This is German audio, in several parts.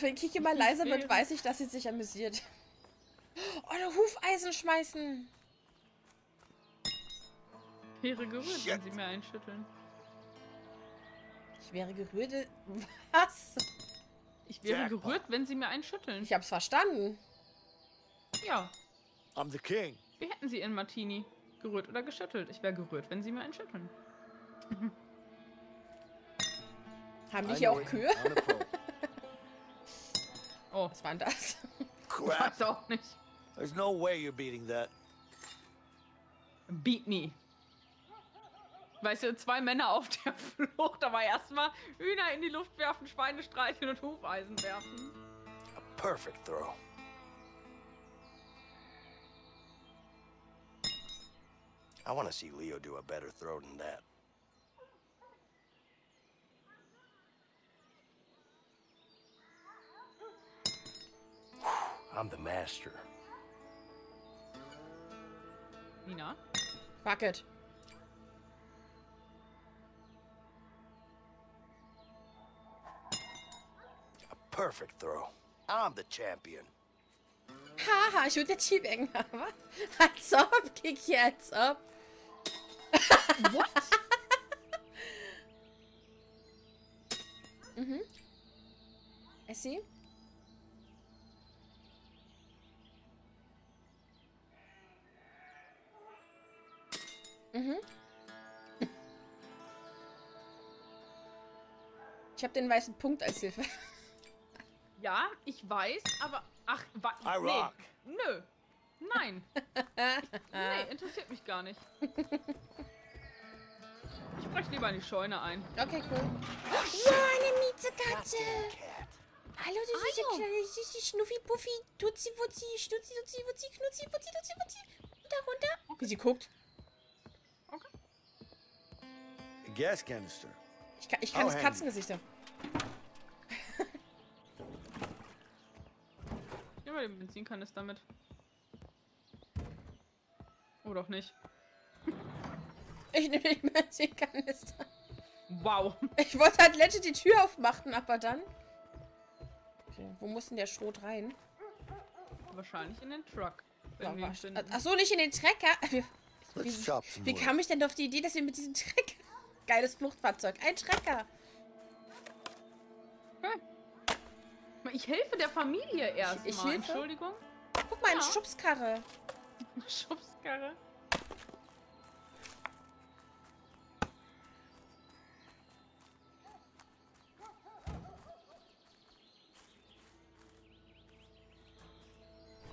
Wenn Kiki mal leiser wird, weiß ich, dass sie sich amüsiert. Oh, eine Hufeisen schmeißen. Wäre gerührt, wenn sie mir einschütteln. Ich wäre gerührt. Was? Ich wäre gerührt, wenn sie mir einschütteln. Ich hab's verstanden. Ja. I'm the king. Wie hätten sie ihren Martini? Gerührt oder geschüttelt? Ich wäre gerührt, wenn sie mir einschütteln. Haben die hier auch. Kühe? Oh, Was war denn das? Crap. weiß auch nicht. There's no way you're beating that. Beat me. Weißt du, zwei Männer auf der Flucht, aber erstmal Hühner in die Luft werfen, Schweine streicheln und Hufeisen werfen. A perfect throw. I want to see Leo do a better throw than that. I'm the master. You Nina? Fuck it. A perfect throw. I'm the champion. Haha, ich würde der Teabaggen haben. Als ob, Kiki, als ob. What? Mhm. Essie? Mhm. Ich habe den weißen Punkt als Hilfe. Ja, ich weiß, aber. Ach, wa I nee. rock. Nö. Nein. Ich, nee, interessiert mich gar nicht. Ich breche lieber in die Scheune ein. Okay, cool. Ja, eine Miezekatze. Cat. Hallo, du süße Hallo. kleine, süße Schnuffi-Puffi. Tutzi, Wutzi, Stutzi, Tutzi, Wutzi, Knutzi, Wutzi, Tutzi, Wutzi. Runter, runter. Wie sie guckt. Gas canister. Ich kann, ich kann Oh, das Handy. Katzengesichter. Nehmen wir den Benzinkanister mit. Oh, doch nicht. Ich nehme den Kanister. Wow. Ich wollte halt legit die Tür aufmachen, aber dann... Okay, wo muss denn der Schrot rein? Wahrscheinlich in den Truck. Ja. Achso, nicht in den Trecker. Wie, wie wood. kam ich denn auf die Idee, dass wir mit diesem Trecker... Geiles Fluchtfahrzeug. Ein Trecker. Ich helfe der Familie erst ich mal. helfe? Entschuldigung. Guck mal, eine Ja. Schubskarre. Schubskarre.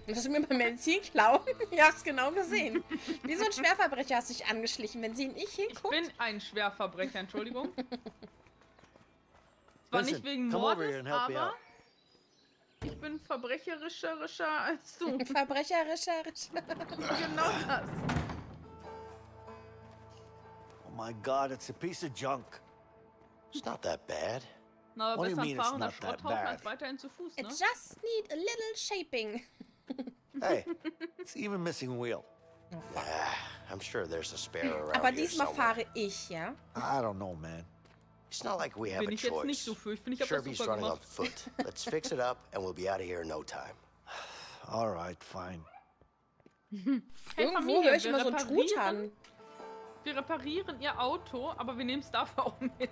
Willst du mir mal Medizin klauen? Ich hab's genau gesehen. Wie so ein Schwerverbrecher hast du dich angeschlichen, wenn sie nicht Ich hinguckt. bin ein Schwerverbrecher, Entschuldigung. Zwar nicht wegen Mordes, aber ich bin verbrecherischer als du. Verbrecherischer. Rischer. genau das. Oh my god, it's a piece of junk. It's not that bad. Na, aber What do you besser ein mean it's fahrender not that Schrotthaufen bad? als weiterhin zu Fuß, ne? It just need a little shaping. Hey, it's even missing a wheel. Ah, I'm sure there's a spare around Aber diesmal fahre ich, ja? I don't know, man. It's not like we have Bin a ich jetzt nicht choice. so für. Ich finde, ich habe das Sherby's super running on gemacht. foot. Let's fix it up and we'll be out of here in no time. All right, fine. Hey, Irgendwo Familie, höre ich immer so einen Truthahn. Wir reparieren ihr Auto, aber wir nehmen es dafür auch mit.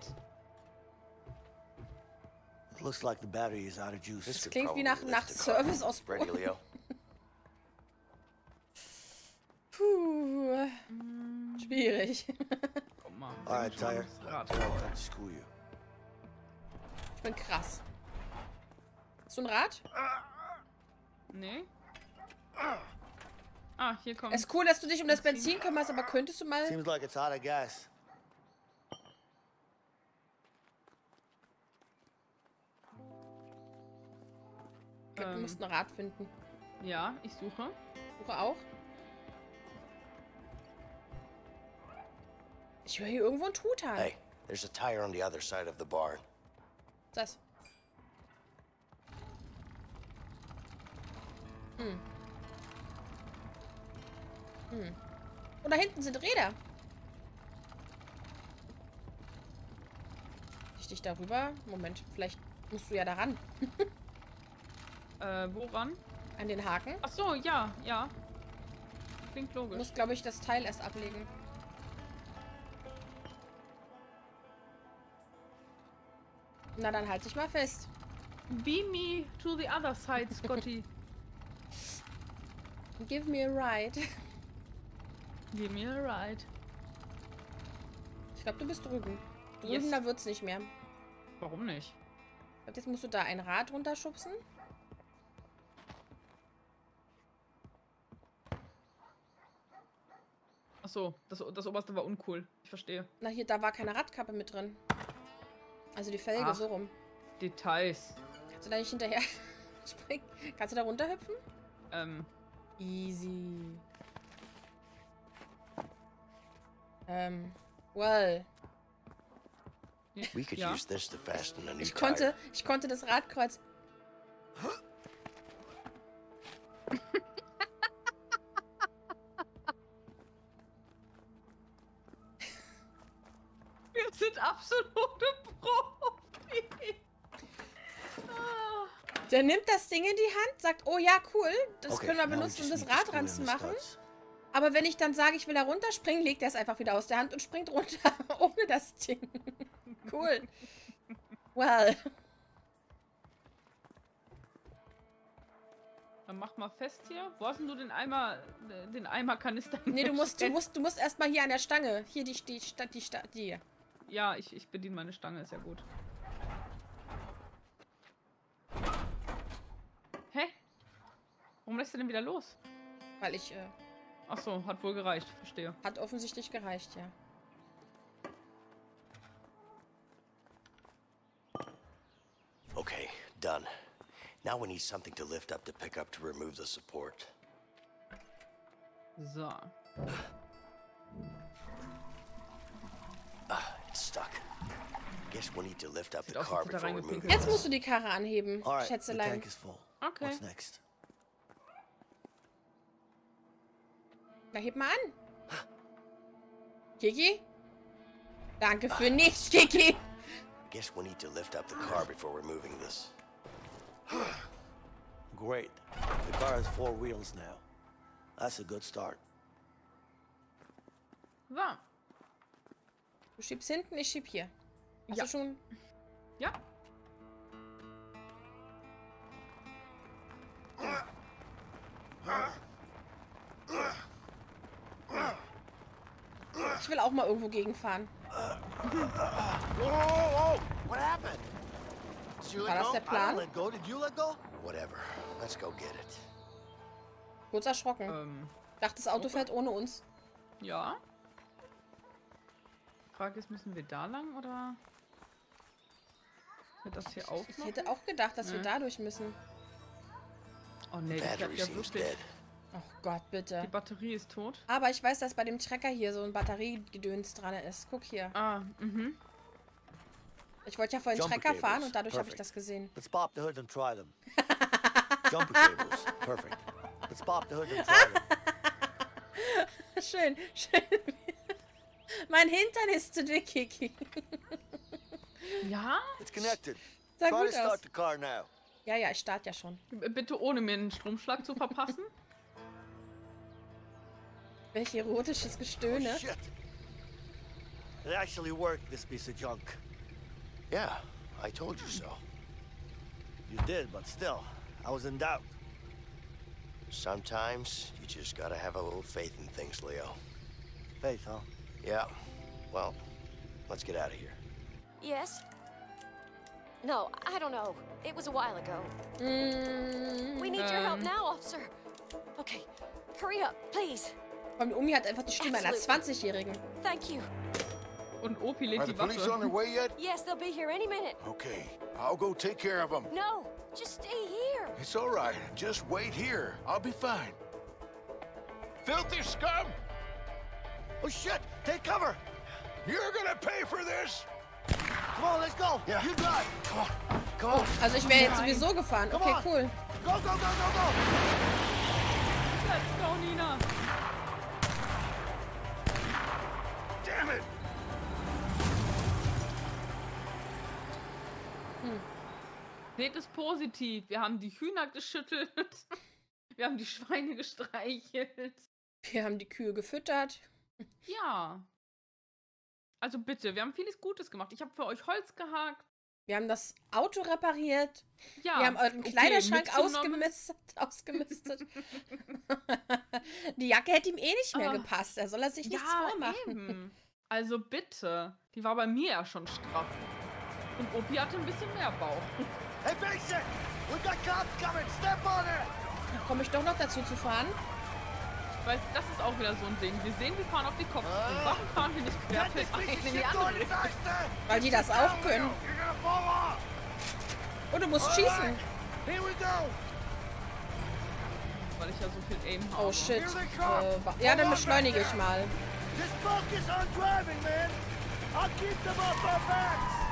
It looks like the battery is out of juice. This Das klingt wie nach, nach. Service aus Ready, Leo? Puh. Schwierig. Guck mal. All right, schon mal Rad. I'll unscrew you. Ich bin krass. Hast du ein Rad? Nee. Ah, hier kommt. Es ist cool, dass du dich um das Benzin kümmerst, aber könntest du mal... Seems like it's out of gas. Ich glaub, du Ähm. musst ein Rad finden. Ja, ich suche. Suche auch. Ich höre hier irgendwo einen Truthahn. Hey, there's a tire on the other side of the barn. Das. Hm. Hm. Und da hinten sind Räder. Ich dich darüber. Moment, vielleicht musst du ja daran. Äh, woran? An den Haken. Ach so, ja, ja. Klingt Du logisch. musst, glaube ich, das Teil erst ablegen. Na, dann halt dich mal fest. Beam me to the other side, Scotty. Give me a ride. Give me a ride. Ich glaube, du bist drüben. Drüben, Yes. da wird's nicht mehr. Ich Warum nicht? glaube, jetzt musst du da ein Rad runterschubsen. Ach so, das, das oberste war uncool. Ich verstehe. Na, hier, da war keine Radkappe mit drin. Also die Felge, Ach. so rum. Details. Kannst du da nicht hinterher springen? Kannst du da runterhüpfen? Ähm, Easy. Ähm, well. We could Ja. use this to fasten a new Ich konnte, ich konnte das Radkreuz. Der nimmt das Ding in die Hand, sagt, oh ja, cool, das Okay, können wir benutzen, um das Rad the ranzumachen. studs. Aber wenn ich dann sage, ich will da runterspringen, legt er es einfach wieder aus der Hand und springt runter, ohne das Ding. cool. Well. Dann mach mal fest hier. Wo hast denn du den Eimer, den Eimerkanister? Nee, du musst, du musst, du musst erstmal hier an der Stange. Hier die, die, die, die, die, die. Ja, ich, ich bediene meine Stange, ist ja gut. Warum lässt du denn wieder los? Weil ich, äh, Ach so, hat wohl gereicht, verstehe. hat offensichtlich gereicht, ja. Okay, done. Now we need something to lift up to pick up to remove the support. So. Ah, it's stuck. Guess we need to lift up Sieht the car before reingepinkelt. removing Jetzt musst du die Karre anheben, the Schätzelein. Okay. What's next? Na, heb mal an. Kiki? Danke für nichts, Kiki. Guess we need to lift up the car before removing this. Great. The car has four wheels now. That's a good start. So. Du schiebst hinten, ich schieb hier. Hast Ja. du schon? Ja. Ich will auch mal irgendwo gegenfahren. Whoa, whoa, whoa! What happened? Did you War das der Plan? Kurz erschrocken. Ähm, Dachte, das Auto fährt ohne uns. ja. Frage ist, müssen wir da lang oder wird das hier auch Ich hätte auch gedacht, dass wir Ja. dadurch müssen. Oh nee, Battery bleibt ja seems wirklich. dead. Oh Gott, bitte. Die Batterie ist tot. Aber ich weiß, dass bei dem Trecker hier so ein Batteriegedöns dran ist. Guck hier. Ah, mhm. Ich wollte ja vorhin Jumper Trecker fahren cables. und dadurch habe ich das gesehen. Let's pop the hood and try them. Jumper cables. Perfect. Let's pop the hood and try them. Schön, schön. mein Hintern ist zu dick, Kiki. Ja? It's connected. Sah Try to gut aus. start the car now. Ja, ja, ich starte ja schon. Bitte ohne mir einen Stromschlag zu verpassen. Welch erotisches Gestöhne. Oh, shit. It actually worked, this piece of junk. Yeah, I told you so. You did, but still, I was in doubt. Sometimes you just gotta have a little faith in things, Leo. Faith, huh? Yeah. Well, let's get out of here. Yes? No, I don't know. It was a while ago. Mm. We need your help Um. now, officer. Okay, hurry up, please. Komm, Umi hat einfach die Stimme einer Absolut. 20-Jährigen. Thank you. Und Opi legt the die police on their Waffe. way yet? Yes, they'll be here any minute. Okay, I'll go take care of them. No, just stay here. It's all right. Just wait here. I'll be fine. Filthy scum! Oh shit! Take cover! You're gonna pay for this! Come on, let's go! Yeah. You drive! Come on. Come on. Also ich wäre jetzt sowieso gefahren. Okay, cool. Go, go, go, go, go! Let's go, Nina. Seht es positiv. Wir haben die Hühner geschüttelt. Wir haben die Schweine gestreichelt. Wir haben die Kühe gefüttert. Ja. Also bitte, wir haben vieles Gutes gemacht. Ich habe für euch Holz gehakt. Wir haben das Auto repariert. Ja. wir haben euren okay, Kleiderschrank ausgemistet. ausgemistet. die Jacke hätte ihm eh nicht mehr Ah. gepasst. Er soll er sich nichts Ja, vormachen. eben. Also bitte. Die war bei mir ja schon straff. Und Opi hatte ein bisschen mehr Bauch. Hey, Mason! We got cops coming! Step on it! Komme ich doch noch dazu zu fahren? Weißt das ist auch wieder so ein Ding. Wir sehen, wir fahren auf die Kopf. Warum fahren wir nicht piece of in die andere Richtung? Weil die das auch können. Und du musst All schießen. right, Here we go! Weil ich ja so viel Aim habe. Oh shit. Äh, ja, dann beschleunige ich mal. Just focus on driving, man! I'll keep them off our backs!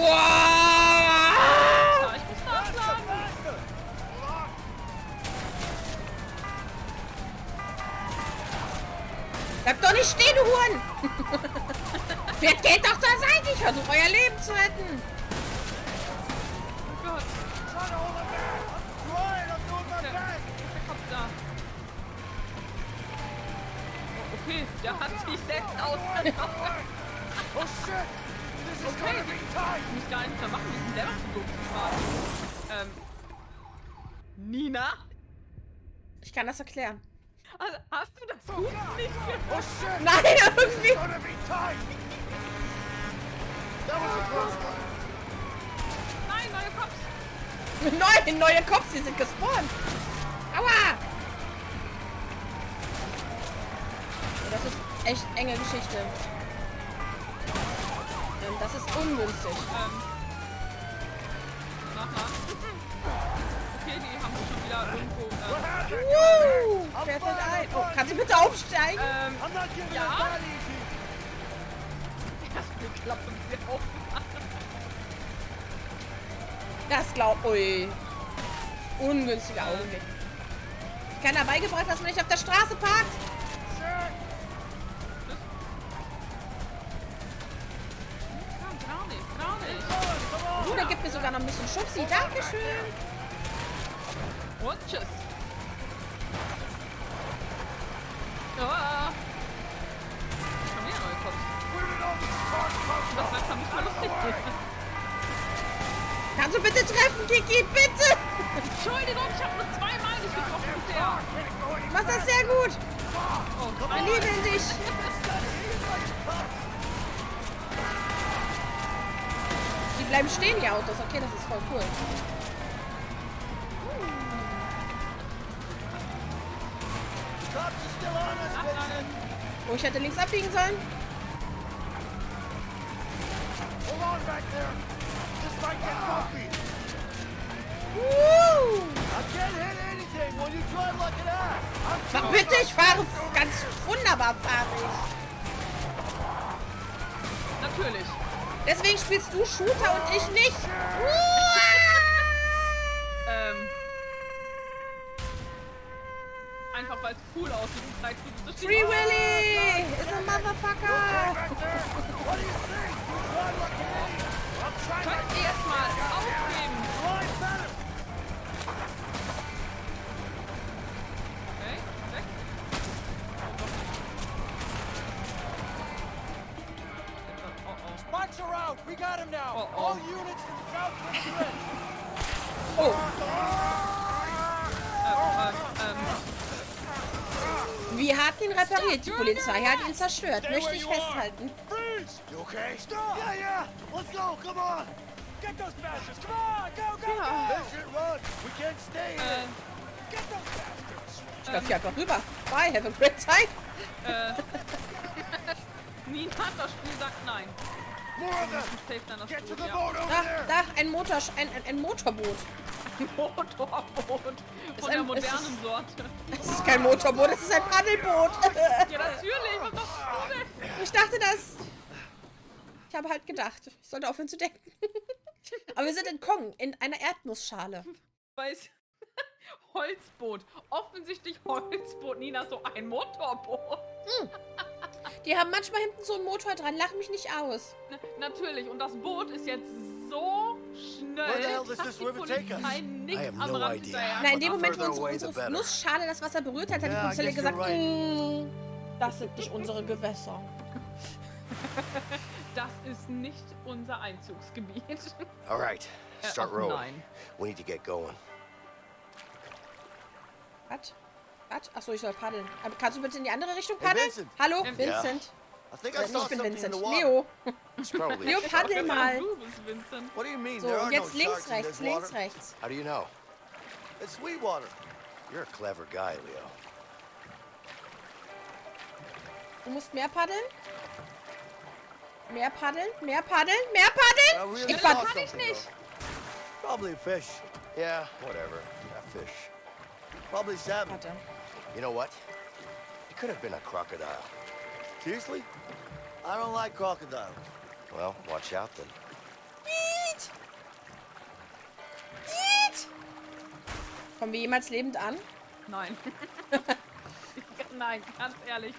Wow! Ich muss on! Bleib doch nicht stehen, du Huren! Jetzt geht doch zur Seite! Ich versuche euer Leben zu retten! Oh Gott. Oh, okay, der hat sich selbst ausgenommen. Oh shit! Okay. Ich muss gar nichts mehr machen, wir sind selber zu doof zu fahren. Ähm. Nina? Ich kann das erklären. Also, hast du das Hupen nicht gehört? Oh shit! Nein, irgendwie! Nein, neue Cops. Neue, neue Cops, die sind gespawnt! Aua! Das ist echt enge Geschichte. Das ist ungünstig. Ähm. Nachladen. Okay, die haben schon wieder irgendwo. Äh, Woo! Wer fällt ein? Oh, kannst du bitte aufsteigen? ähm, Ja? erst die Klappe wieder auf. Das glaubt. Ui. Ungünstiger Augenblick. Keiner beigebracht, dass man nicht auf der Straße parkt. Sogar noch ein bisschen Schubsi. Dankeschön. Und tschüss. Ah. Schon wieder cars come Das langsam nicht mehr lustig. Kannst du bitte treffen, Kiki? Bitte! Entschuldigung, ich habe nur zweimal nicht getroffen bisher. Machst das sehr gut. Oh, Wir lieben dich. Bleiben stehen, die Autos. Okay, das ist voll cool. Oh, ich hätte links abbiegen sollen. Woo! Bitte, ich fahre ganz wunderbar, fahre ich. Natürlich. Deswegen spielst du Shooter und ich nicht. Ähm. Einfach weil es cool aussieht, zu stehen. Free Willy is a motherfucker. back there! What out! We got him now! Oh, oh. All units to the south of the bridge! Oh, Ähm, ähm, wir hatten ihn repariert. Die Polizei hat ihn zerstört. Möchte ich festhalten. Freeze! You okay? Stop! Yeah, yeah! Let's go! Come on! Get those bastards! Come on! Go, go, go! They should run! We can't stay here! Get those bastards! Ich lauf hier einfach rüber. Bye, have a great time. äh. Nina, das Spiel sagt nein. Get to Spiel, the ja. boat over Da, there! da, ein Motor, ein, ein, ein Motorboot. Motorboot. Von Ist der ein- modernen ist- Sorte. Das ist kein Motorboot, das ist ein Paddelboot. Ja, natürlich. Was machst du denn? Ich dachte das. Ich habe halt gedacht, ich sollte aufhören zu denken. Aber wir sind in Kong, in einer Erdnussschale. Weiß, Holzboot. Offensichtlich Holzboot, Nina, so ein Motorboot. Die haben manchmal hinten so einen Motor dran. Lach mich nicht aus. Na, natürlich, und das Boot ist jetzt so schnell, Where the hell does dass this die river take us? Polizei have am no Rand hinterher. Na, in dem Moment, wo unsere, unsere. Nussschale das Wasser berührt hat, hat die Yeah, I Polizei gesagt, right. "Mm, das sind nicht unsere Gewässer. Das ist nicht unser Einzugsgebiet. All right, Äh, start nein. We need to get going. Was? Was? Achso, ich soll paddeln. Aber kannst du bitte in die andere Richtung Hey, paddeln? Vincent. Hallo, Ähm, Vincent. I think I Äh, saw ich bin Vincent. Leo. Leo, paddel mal. Du bist Vincent. What do you mean? So, und jetzt links, rechts, links, rechts. How do you know? It's Sweetwater. You're a clever guy, Leo. Du musst mehr paddeln. Mehr paddeln, mehr paddeln, mehr paddeln. Ich paddel. something, nicht. Probably a fish. Yeah, whatever. A fish. Probably salmon. Warte. You know what? It could have been a crocodile. Seriously? I don't like crocodiles. Well, watch out then. Yeet. Yeet. Kommen wir jemals lebend an? Nein. Nein, ganz ehrlich.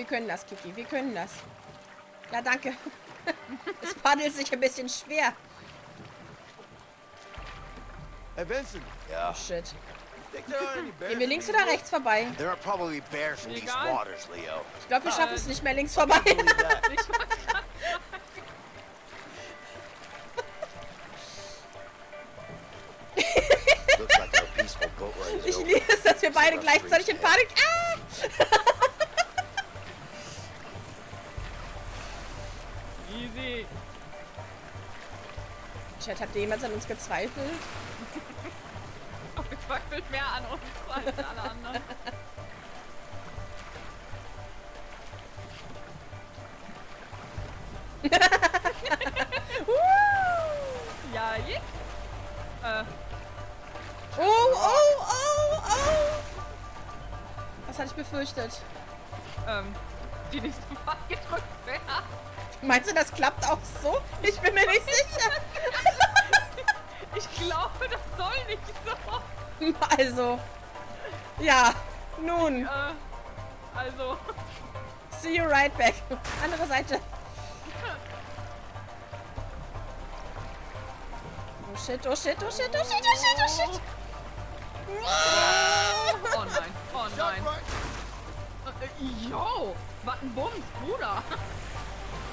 Wir können das, Kiki. Wir können das. Ja, danke. es paddelt sich ein bisschen schwer. Hey, Benson. Ja. Oh, shit. Gehen wir links oder rechts vorbei? Waters, ich glaube, wir schaffen es nicht mehr links vorbei. ich liebe es, dass wir beide gleichzeitig in Panik... Ah! Easy. Chat, habt ihr jemals an uns gezweifelt? Aber zweifelt mehr an uns als alle anderen. ja, je. Äh, Oh, oh, oh, oh! Was hatte ich befürchtet? ähm, die nächste Frage gedrückt wäre. Meinst du, das klappt auch so? Ich bin mir nicht sicher. Ich glaube, das soll nicht so. Also, ja, nun, Äh, also, see you right back. Andere Seite. Oh shit, oh shit, oh shit, oh shit, oh shit, oh shit. oh yo, was ein Bums, Bruder.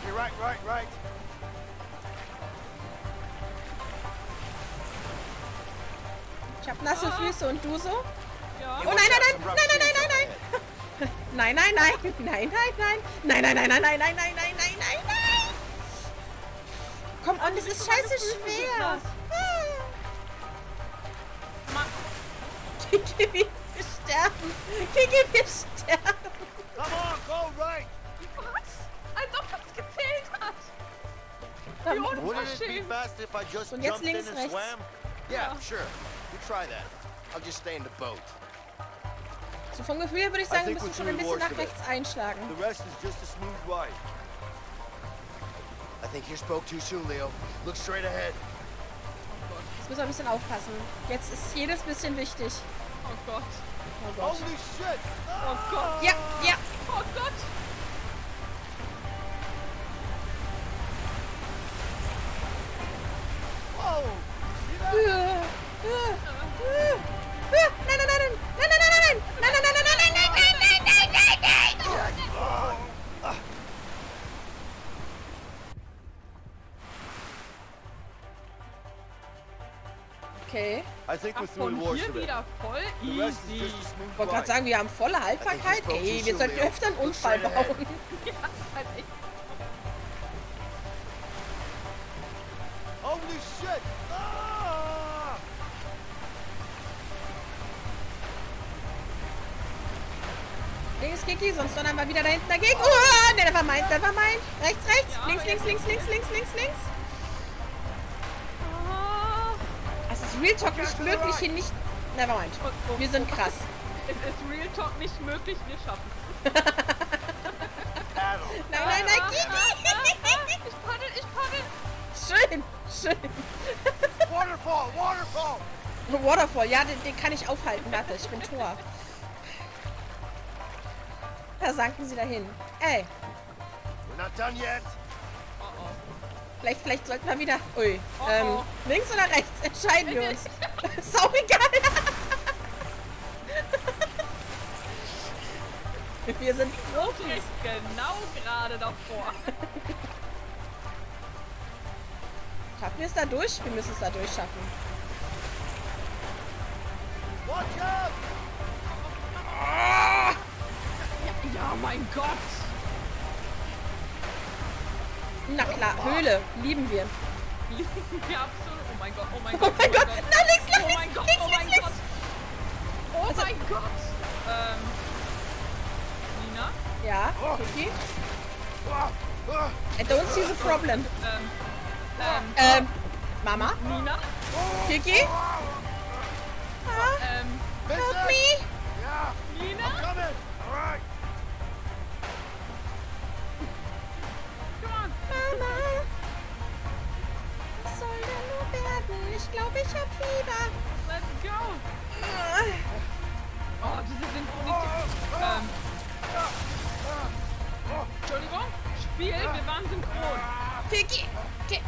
You're right, right, right. Ich hab nasse Füße und du so? Ja. Oh nein, nein, nein, nein, nein, nein, nein, nein. Nein, nein, nein, nein, nein, nein, nein, nein, nein, nein, nein, nein, nein, nein, nein, nein, nein, nein. Komm on, das ist scheiße schwer. Kiki, wir sterben. Kiki, wir sterben. Wie Wouldn't it be unverschämt. best if I just Und jetzt jumped in links, and rechts. swam? Yeah, sure. You try that. I'll just stay in the boat. So vom Gefühl her würde ich sagen, wir müssen schon ein bisschen nach rechts einschlagen. The rest is just a smooth ride. I think you spoke too soon, Leo. Look straight ahead. Jetzt müssen wir ein bisschen aufpassen. Jetzt ist jedes bisschen wichtig. Oh Gott, Oh Gott. Holy shit! oh Gott, Ja, ja. oh Gott. Von hier wieder voll easy. Ich wollte gerade sagen, wir haben volle Haltbarkeit. Ey, wir sollten öfter einen Unfall bauen. Ja, das ist halt echt. Holy shit! Ah! Links, Kiki, sonst donnern wir wieder da hinten dagegen. Oh, ne, never mind, never mind. Rechts, rechts. Ja, links, aber links, links, links, links, links, links. Real Talk nicht möglich, hier nicht... Never mind. Wir sind krass. Es ist Real Talk nicht möglich, wir schaffen es. nein, nein, nein, Kiki! ich paddel, ich paddel! Schön, schön. Waterfall, Waterfall! Waterfall, ja, den, den kann ich aufhalten. Warte, ich bin Tor. Da sanken sie dahin. Ey. We're not done yet vielleicht, vielleicht sollten wir wieder... Ui. Oh, ähm, oh. links oder rechts? Entscheiden wir uns. Ist auch egal. wir sind Profis. Genau gerade davor. Schaffen wir es da durch? Wir müssen es da durchschaffen. Watch out! Ja, mein Gott. Na klar, Höhle. Lieben wir. Ja, absolut. Oh mein Gott, oh mein Oh Gott. mein Gott. Na, links, links, Oh links, mein Gott, links, oh mein. Gott. Oh Also- mein Gott. Ähm. Nina? Ja, Kiki. I don't see the problem. Ähm. Ähm. Ähm, Mama? Nina? Kiki? Ah, Ähm. help me? Yeah, Nina? Ich glaube, ich hab Fieber. Let's go. Ah, Oh, diese Synchronität. Ähm. Entschuldigung. Spiel, wir waren synchron. Kiki! Ki äh.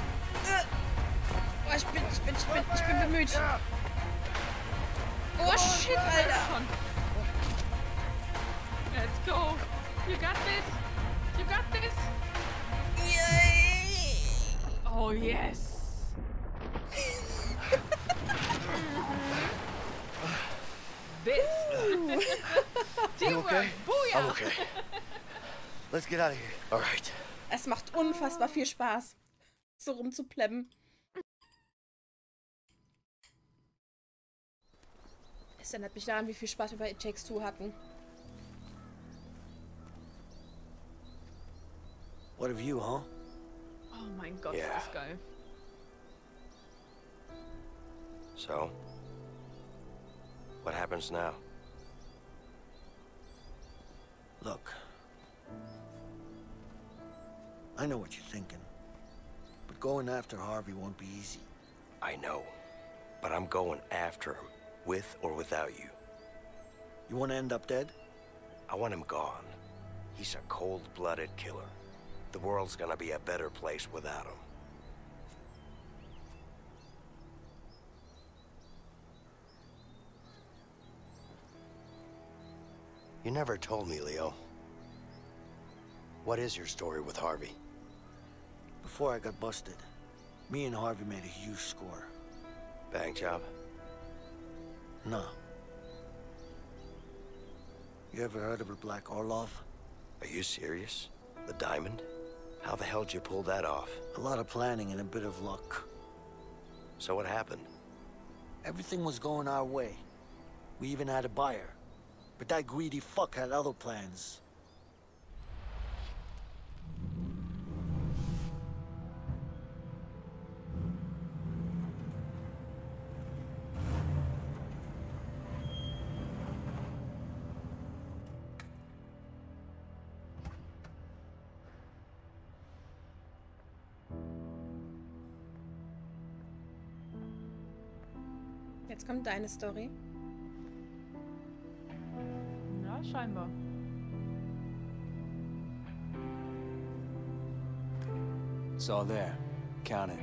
Oh, ich bin, ich bin, ich bin, ich bin bemüht. Oh, shit, Alter. Let's go. You got this. You got this. Yay. Oh, yes. This. Teamwork. okay? Booyah. I'm okay. Let's get out of here. All right. Es macht unfassbar viel Spaß, so rumzuplebben. Es erinnert mich daran, wie viel Spaß wir bei It Takes Two hatten. What of you, huh? Oh mein Gott, Ja. ist das geil. So, what happens now? Look. I know what you're thinking. But going after Harvey won't be easy. I know, but I'm going after him, with or without you. You want to end up dead? I want him gone. He's a cold-blooded killer. The world's gonna be a better place without him. You never told me, Leo. What is your story with Harvey? Before I got busted, me and Harvey made a huge score. Bank job? No. You ever heard of a Black Orlov? Are you serious? The diamond? How the hell did you pull that off? A lot of planning and a bit of luck. So what happened? Everything was going our way. We even had a buyer. But that greedy fuck had other plans. Jetzt kommt deine Story. Scheinbar. It's all there. Count it.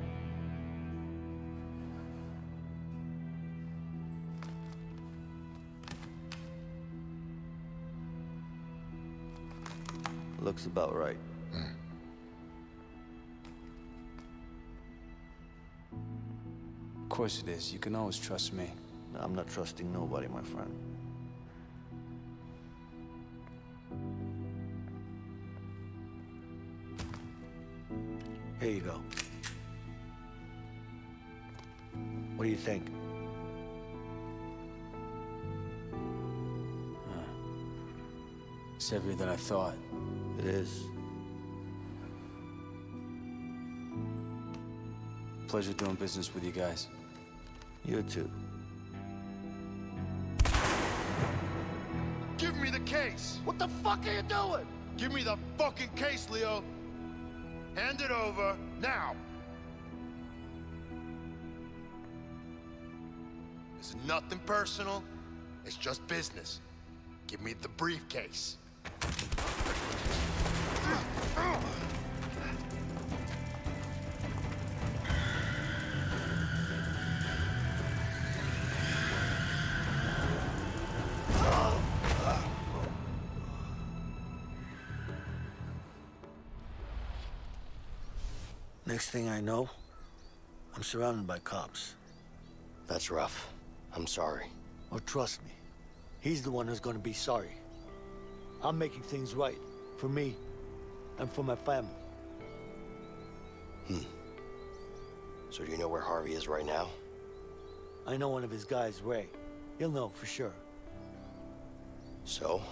Looks about right. Of course it is. You can always trust me. I'm not trusting nobody, my friend. Here you go. What do you think? It's heavier than I thought. It is. Pleasure doing business with you guys. You too. Give me the case. What the fuck are you doing? Give me the fucking case, Leo. Hand it over now. It's nothing personal. It's just business. Give me the briefcase. Next thing I know, I'm surrounded by cops. That's rough. I'm sorry. Oh, trust me. He's the one who's gonna be sorry. I'm making things right. For me. And for my family. Hmm. So do you know where Harvey is right now? I know one of his guys, Ray. He'll know for sure. So?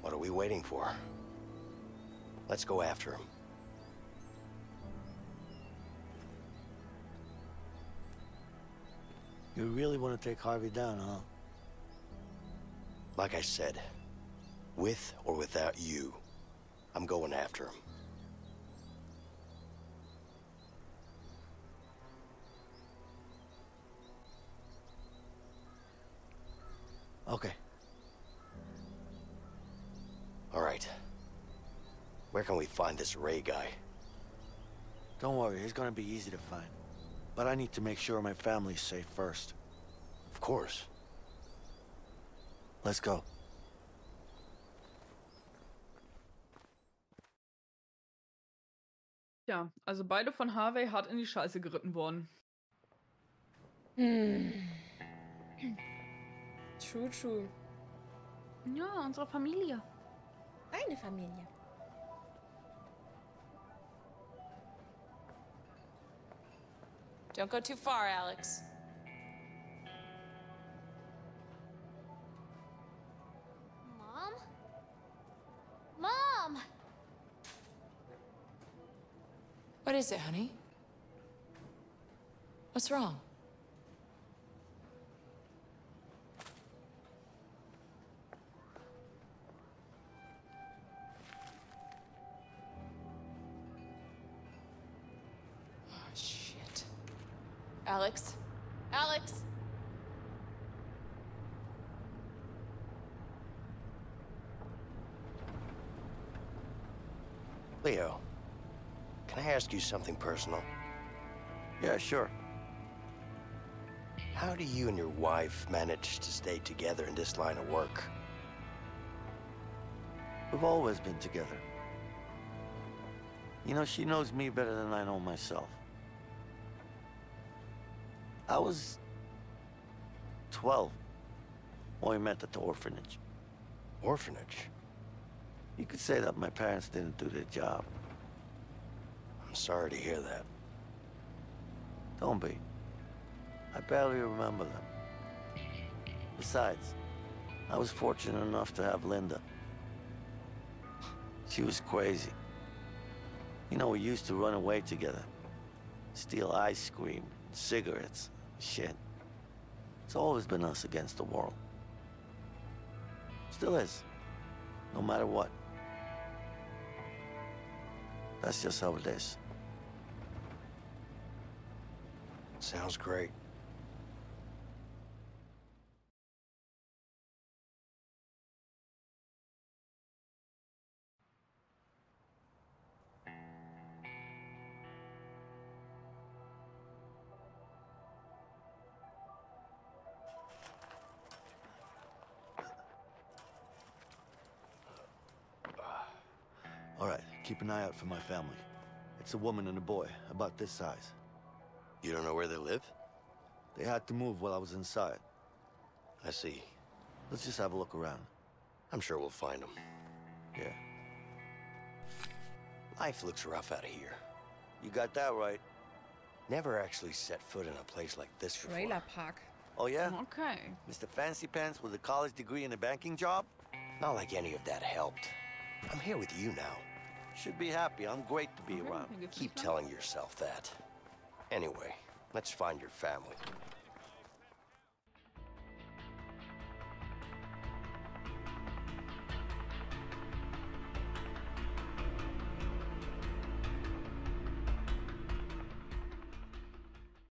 What are we waiting for? Let's go after him. You really want to take Harvey down, huh? Like I said, with or without you, I'm going after him. Okay. All right. Where can we find this Ray guy? Don't worry, he's gonna be easy to find. But I need to make sure my family's safe first. Of course. Let's go. Ja, also beide von Harvey hart in die Scheiße geritten worden. Hm. True, true. Ja, unsere Familie. Deine Familie. Don't go too far, Alex. Mom? Mom! What is it, honey? What's wrong? Ask you something personal? Yeah, sure. How do you and your wife manage to stay together in this line of work? We've always been together. You know, she knows me better than I know myself. I was 12 when we met at the orphanage. Orphanage? You could say that my parents didn't do their job. Sorry to hear that. Don't be. I barely remember them. Besides, I was fortunate enough to have Linda. She was crazy. You know, we used to run away together. Steal ice cream, cigarettes, shit. It's always been us against the world. Still is. No matter what. That's just how it is. Sounds great. All right, keep an eye out for my family. It's a woman and a boy, about this size. You don't know where they live? They had to move while I was inside. I see. Let's just have a look around. I'm sure we'll find them. Yeah. Life looks rough out of here. You got that right. Never actually set foot in a place like this before. Trailer Park. Oh, yeah? Okay. Mr. Fancy Pants with a college degree and a banking job? Not like any of that helped. I'm here with you now. Should be happy. I'm great to be Okay, around. Keep telling yourself that. Anyway, let's find your family.